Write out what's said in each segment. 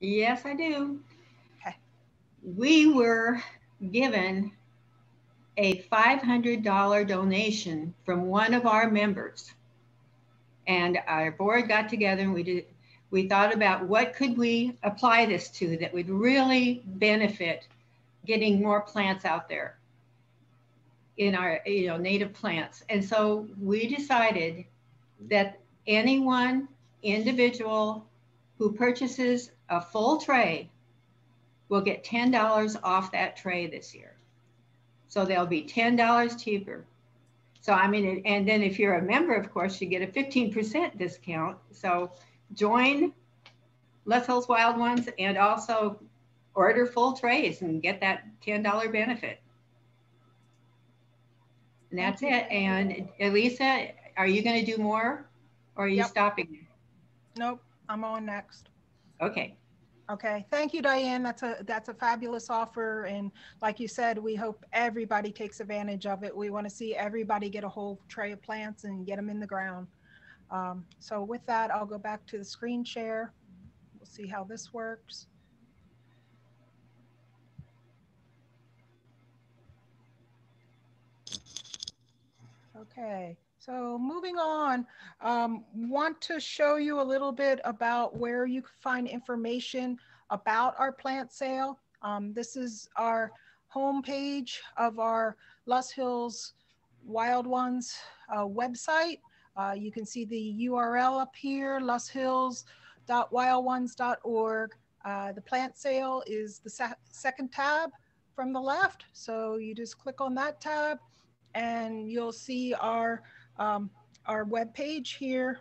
Yes, I do. Okay. We were given a $500 donation from one of our members. And our board got together and we did, we thought about what could we apply this to that would really benefit getting more plants out there in our you know native plants and so we decided that anyone individual who purchases a full tray will get $10 off that tray this year so they'll be $10 cheaper so i mean and then if you're a member of course you get a 15% discount so join Loess Hills Wild Ones and also order full trays and get that $10 benefit and that's it. And Elisa, are you going to do more or are you Yep. stopping? Nope, I'm on next. Okay. Okay, thank you, Diane. That's a, that's a fabulous offer. And like you said, we hope everybody takes advantage of it. We want to see everybody get a whole tray of plants and get them in the ground. Um, So with that, I'll go back to the screen share. We'll see how this works. Okay, so moving on, um, want to show you a little bit about where you can find information about our plant sale. Um, this is our homepage of our Loess Hills Wild Ones uh, website. Uh, you can see the URL up here, loesshills.wildones.org. Uh, the plant sale is the se- second tab from the left. So you just click on that tab and you'll see our um, our web page here.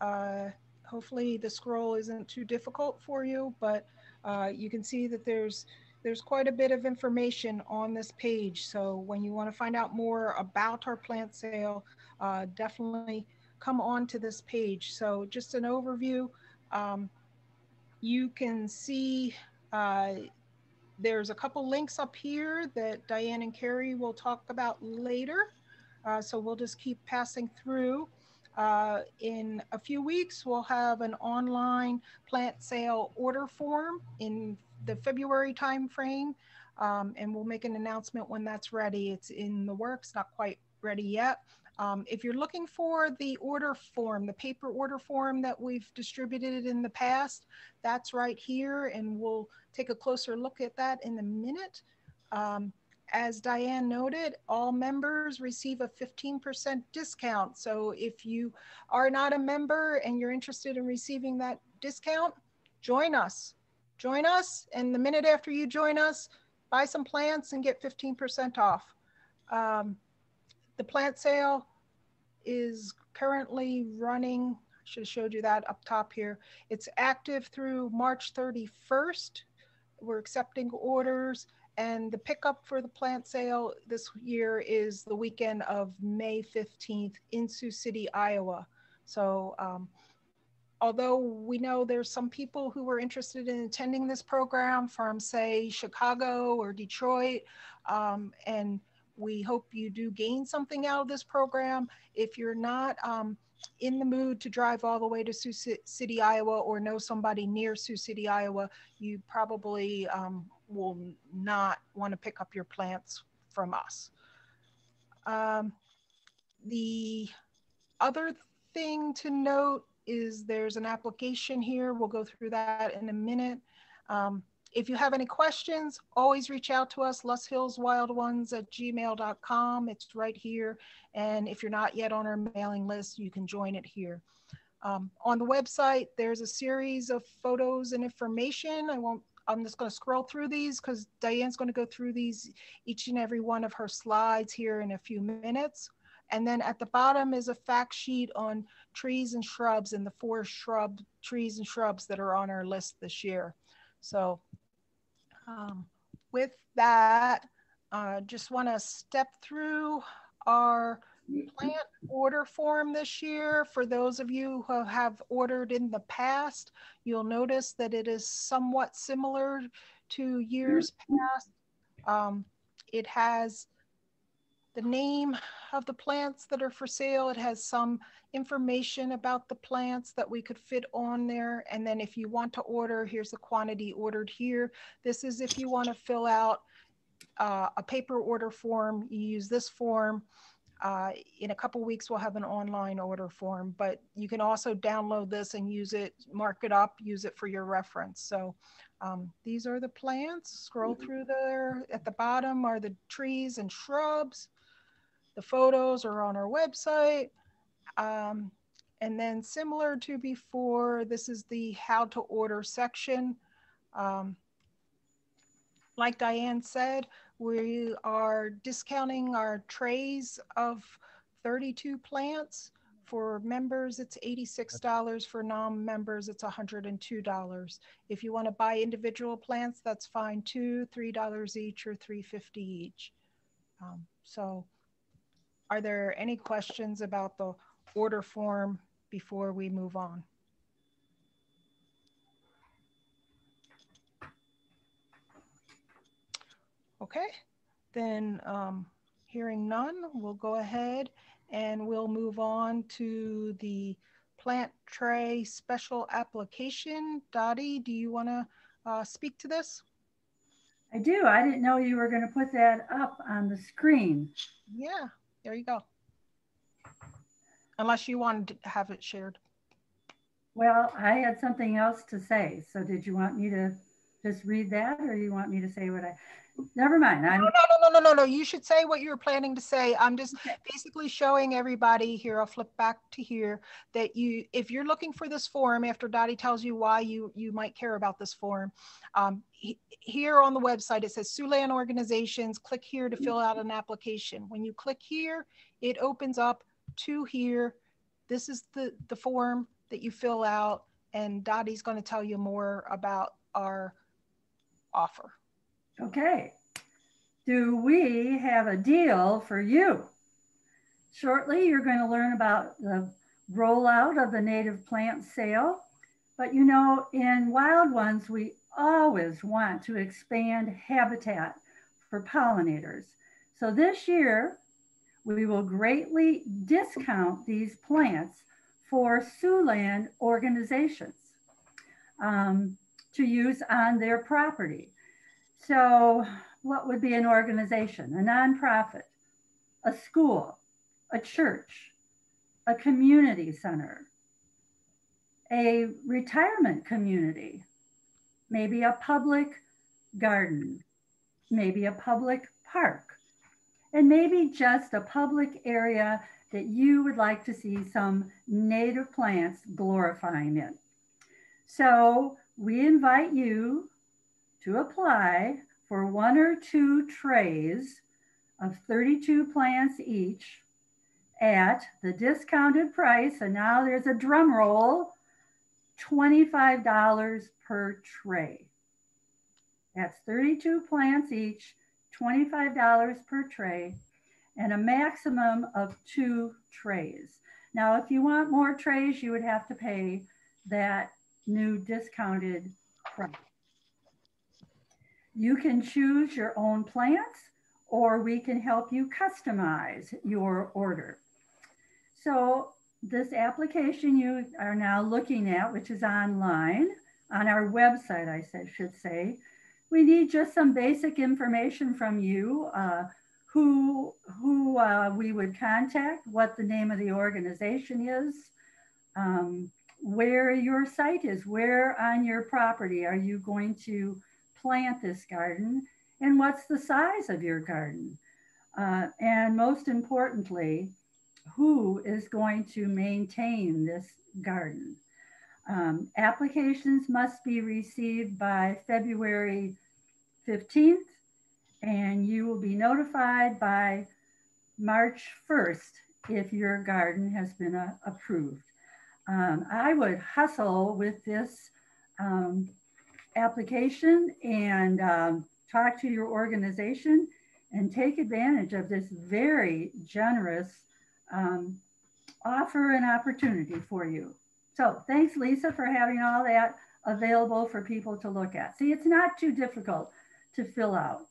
Uh, hopefully the scroll isn't too difficult for you, but uh, you can see that there's there's quite a bit of information on this page. So when you want to find out more about our plant sale, uh, definitely come on to this page. So just an overview. Um, you can see uh, there's a couple links up here that Diane and Carrie will talk about later. Uh, so we'll just keep passing through. Uh, in a few weeks, we'll have an online plant sale order form in the February timeframe. Um, and we'll make an announcement when that's ready. It's in the works, not quite ready yet. Um, if you're looking for the order form, the paper order form that we've distributed in the past, that's right here, and we'll take a closer look at that in a minute. Um, as Diane noted, all members receive a 15% discount. So if you are not a member and you're interested in receiving that discount, join us. Join us, and the minute after you join us, buy some plants and get 15% off. Um, the plant sale is currently running, I should have showed you that up top here. It's active through March 31st. We're accepting orders and the pickup for the plant sale this year is the weekend of May 15th in Sioux City, Iowa. So um, although we know there's some people who are interested in attending this program from say Chicago or Detroit, um, and we hope you do gain something out of this program. If you're not um, in the mood to drive all the way to Sioux City, Iowa, or know somebody near Sioux City, Iowa, you probably um, will not want to pick up your plants from us. Um, the other thing to note is there's an application here. We'll go through that in a minute. Um, if you have any questions, always reach out to us, loesshillswildones at gmail.com. It's right here. And if you're not yet on our mailing list, you can join it here. Um, on the website, there's a series of photos and information. I won't, I'm just going to scroll through these because Diane's going to go through these, each and every one of her slides here in a few minutes. And then at the bottom is a fact sheet on trees and shrubs and the four shrub trees and shrubs that are on our list this year. So um, with that, uh, just want to step through our plant order form this year. For those of you who have ordered in the past, you'll notice that it is somewhat similar to years past. Um, it has the name of the plants that are for sale. It has some information about the plants that we could fit on there. And then if you want to order, here's the quantity ordered here. This is if you want to fill out uh, a paper order form, you use this form. Uh, in a couple weeks, we'll have an online order form, but you can also download this and use it, mark it up, use it for your reference. So um, these are the plants. Scroll through there. At the bottom are the trees and shrubs. The photos are on our website. Um, and then similar to before, this is the how to order section. Um, like Diane said, we are discounting our trays of 32 plants. For members, it's $86. For non-members, it's $102. If you want to buy individual plants, that's fine too, $3 each or $3.50 each. Um, so are there any questions about the order form before we move on? Okay, then um, hearing none, we'll go ahead and we'll move on to the plant tray special application. Dottie, do you want to uh, speak to this? I do. I didn't know you were going to put that up on the screen. Yeah, there you go. Unless you wanted to have it shared. Well, I had something else to say. So did you want me to just read that or you want me to say what I, never mind. I'm, no, no, no, no, no, no. You should say what you were planning to say. I'm just okay. basically showing everybody here. I'll flip back to here that you, if you're looking for this form after Dottie tells you why you, you might care about this form, um, he, here on the website, it says Siouxland organizations, click here to fill out an application. When you click here, it opens up to here. This is the, the form that you fill out and Dottie's going to tell you more about our offer. Okay. Do we have a deal for you? Shortly, you're going to learn about the rollout of the native plant sale. But you know, in Wild Ones, we always want to expand habitat for pollinators. So this year, we will greatly discount these plants for Siouxland organizations um, to use on their property. So what would be an organization? A nonprofit, a school, a church, a community center, a retirement community, maybe a public garden, maybe a public park, and maybe just a public area that you would like to see some native plants glorifying in. So we invite you to apply for one or two trays of 32 plants each at the discounted price. And now there's a drum roll $25 per tray. That's 32 plants each, $25 per tray, and a maximum of two trays. Now, if you want more trays, you would have to pay that new discounted price. You can choose your own plants or we can help you customize your order. So this application you are now looking at, which is online on our website, I said, should say, we need just some basic information from you, uh, who, who uh, we would contact, what the name of the organization is, um, where your site is, where on your property are you going to plant this garden and what's the size of your garden? Uh, and most importantly, who is going to maintain this garden? Um, applications must be received by February 15th, and you will be notified by March 1st if your garden has been uh, approved. Um, I would hustle with this um, application and um, talk to your organization and take advantage of this very generous um, offer and opportunity for you. So thanks, Lisa, for having all that available for people to look at. See, it's not too difficult to fill out.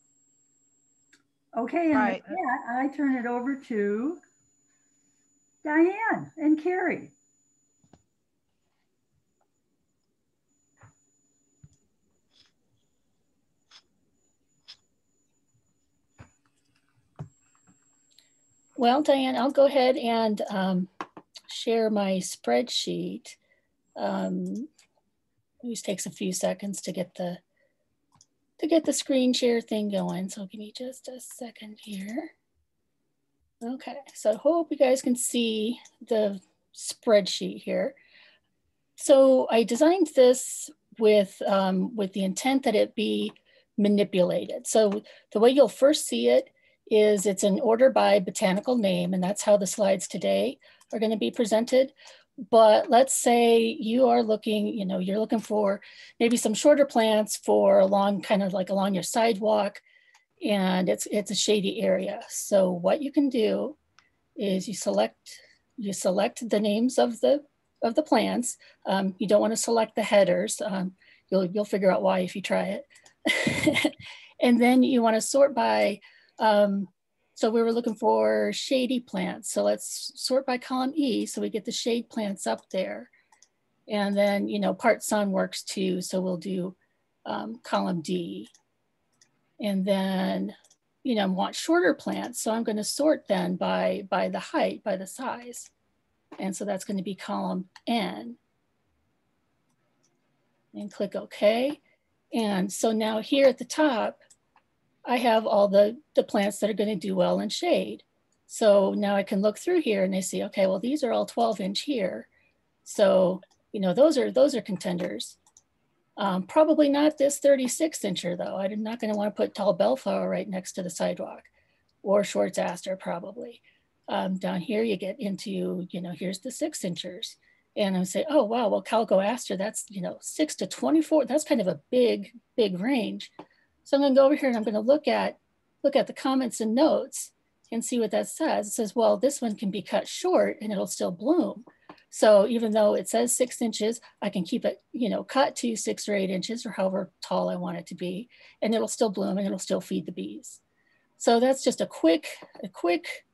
Okay, and Right. with that, I turn it over to Diane and Carrie. Well, Diane, I'll go ahead and um, share my spreadsheet. Um, it always takes a few seconds to get the to get the screen share thing going. So give me just a second here. Okay, so I hope you guys can see the spreadsheet here. So I designed this with um, with the intent that it be manipulated. So the way you'll first see it is it's an order by botanical name, and that's how the slides today are going to be presented. But let's say you are looking, you know, you're looking for maybe some shorter plants for along kind of like along your sidewalk, and it's it's a shady area. So what you can do is you select you select the names of the of the plants. Um, you don't want to select the headers. Um, you'll you'll figure out why if you try it. and then you want to sort by um, so we were looking for shady plants. So let's sort by column E so we get the shade plants up there. And then, you know, part sun works too. So we'll do um, column D. And then, you know, want shorter plants. So I'm going to sort then by, by the height, by the size. And so that's going to be column N. And click OK. And so now here at the top, I have all the, the plants that are going to do well in shade. So now I can look through here and I see, okay, well, these are all 12 inch here. So, you know, those are, those are contenders. Um, probably not this 36 incher though. I'm not going to want to put tall bellflower right next to the sidewalk or Schwartz aster probably. Um, down here you get into, you know, here's the six inchers. And I'm say, oh, wow, well, calico aster, that's, you know, six to 24. That's kind of a big, big range. So I'm gonna go over here and I'm gonna look at, look at the comments and notes and see what that says. It says, well, this one can be cut short and it'll still bloom. So even though it says six inches, I can keep it, you know, cut to six or eight inches or however tall I want it to be, and it'll still bloom and it'll still feed the bees. So that's just a quick, a quick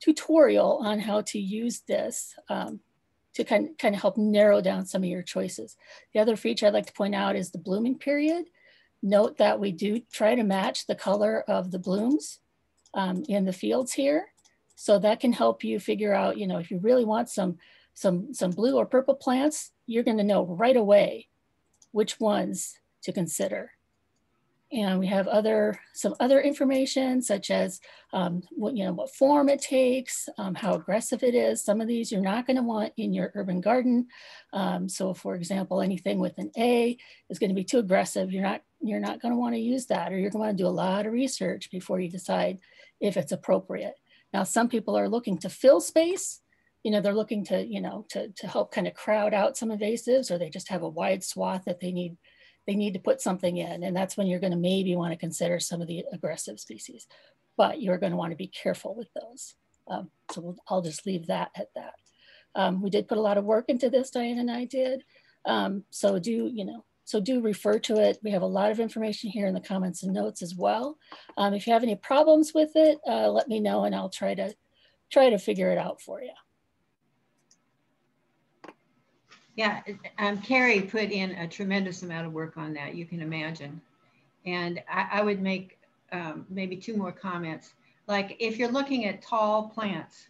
tutorial on how to use this um, to kind, kind of help narrow down some of your choices. The other feature I'd like to point out is the blooming period. Note that we do try to match the color of the blooms um, in the fields here. So that can help you figure out, you know, if you really want some, some, some blue or purple plants, you're gonna know right away which ones to consider. And we have other some other information such as um, what you know what form it takes, um, how aggressive it is. Some of these you're not going to want in your urban garden. Um, so, for example, anything with an A is going to be too aggressive. You're not you're not going to want to use that, or you're going to want to do a lot of research before you decide if it's appropriate. Now, some people are looking to fill space. You know, they're looking to you know to to help kind of crowd out some invasives, or they just have a wide swath that they need they need to put something in. And that's when you're going to maybe want to consider some of the aggressive species, but you're going to want to be careful with those. Um, so we'll, I'll just leave that at that. Um, we did put a lot of work into this, Diane and I did. Um, so do, you know, so do refer to it. We have a lot of information here in the comments and notes as well. Um, if you have any problems with it, uh, let me know and I'll try to try to figure it out for you. Yeah, um, Carrie put in a tremendous amount of work on that, you can imagine. And I, I would make um, maybe two more comments. Like if you're looking at tall plants,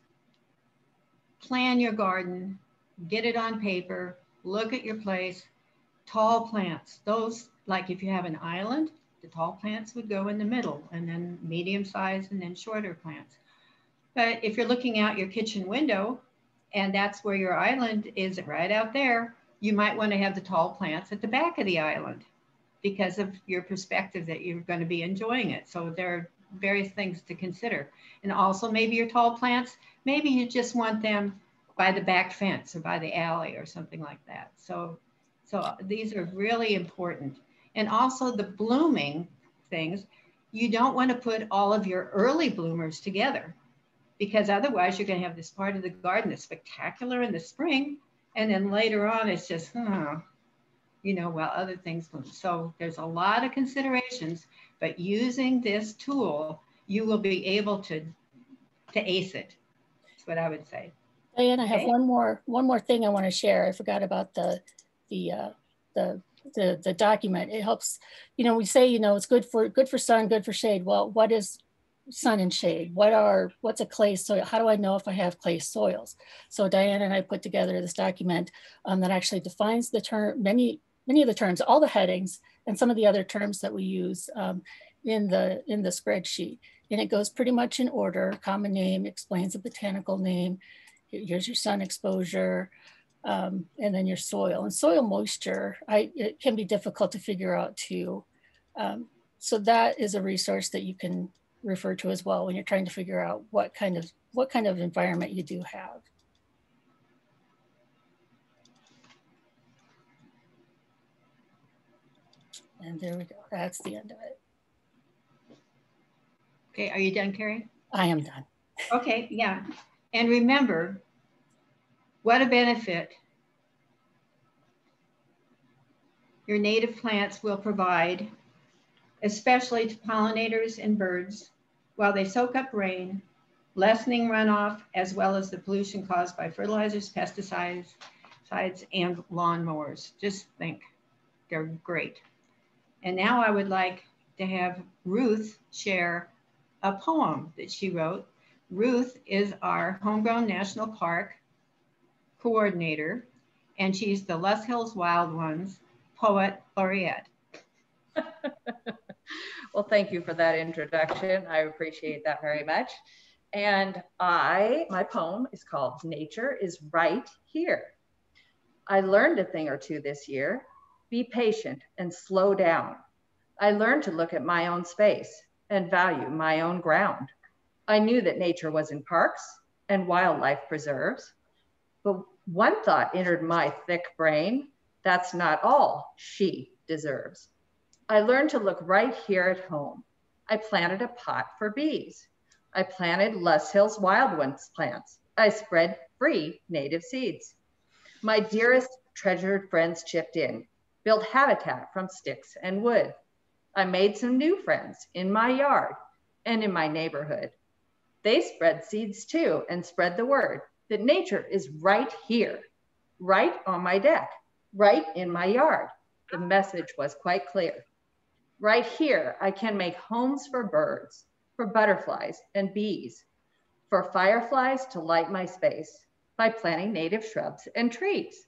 plan your garden, get it on paper, look at your place, tall plants. Those, like if you have an island, the tall plants would go in the middle and then medium size and then shorter plants. But if you're looking out your kitchen window, and that's where your island is right out there, you might want to have the tall plants at the back of the island because of your perspective that you're going to be enjoying it. So there are various things to consider. And also maybe your tall plants, maybe you just want them by the back fence or by the alley or something like that. So, so these are really important. And also the blooming things, you don't want to put all of your early bloomers together because otherwise you're going to have this part of the garden that's spectacular in the spring and then later on it's just huh, you know while other things bloom so there's a lot of considerations but using this tool you will be able to, to ace it. That's what I would say. Diane, I have Okay. one more one more thing I want to share. I forgot about the the uh, the the the document. It helps. You know, we say you know it's good for good for sun, good for shade. Well, what is sun and shade? What are what's a clay soil? How do I know if I have clay soils? So Diane and I put together this document um, that actually defines the term many many of the terms, all the headings, and some of the other terms that we use um, in the in the spreadsheet. And it goes pretty much in order. Common name explains the botanical name here's your sun exposure, um, and then your soil. And soil moisture, I, it can be difficult to figure out too. Um, so that is a resource that you can refer to as well when you're trying to figure out what kind of what kind of environment you do have. And there we go. That's the end of it. Okay, are you done, Carrie? I am done. Okay, yeah. And remember, what a benefit your native plants will provide, especially to pollinators and birds, while they soak up rain, lessening runoff, as well as the pollution caused by fertilizers, pesticides, and lawnmowers. Just think, they're great. And now I would like to have Ruth share a poem that she wrote Ruth is our Homegrown National Park coordinator, and she's the Loess Hills Wild Ones Poet Laureate. well, thank you for that introduction. I appreciate that very much. And I, my poem is called Nature is Right Here. I learned a thing or two this year. Be patient and slow down. I learned to look at my own space and value my own ground. I knew that nature was in parks and wildlife preserves, but one thought entered my thick brain that's not all she deserves. I learned to look right here at home. I planted a pot for bees. I planted Loess Hills Wild Ones plants. I spread free native seeds. My dearest treasured friends chipped in, built habitat from sticks and wood. I made some new friends in my yard and in my neighborhood. They spread seeds too and spread the word that nature is right here, right on my deck, right in my yard. The message was quite clear. Right here, I can make homes for birds, for butterflies and bees, for fireflies to light my space by planting native shrubs and trees,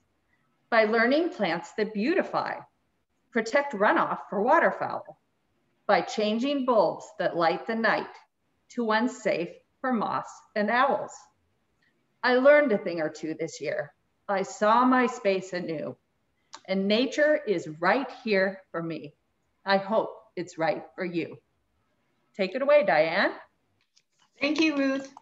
by learning plants that beautify, protect runoff for waterfowl, by changing bulbs that light the night to ones safe for moths and owls. I learned a thing or two this year. I saw my space anew, and nature is right here for me. I hope it's right for you. Take it away, Diane. Thank you, Ruth.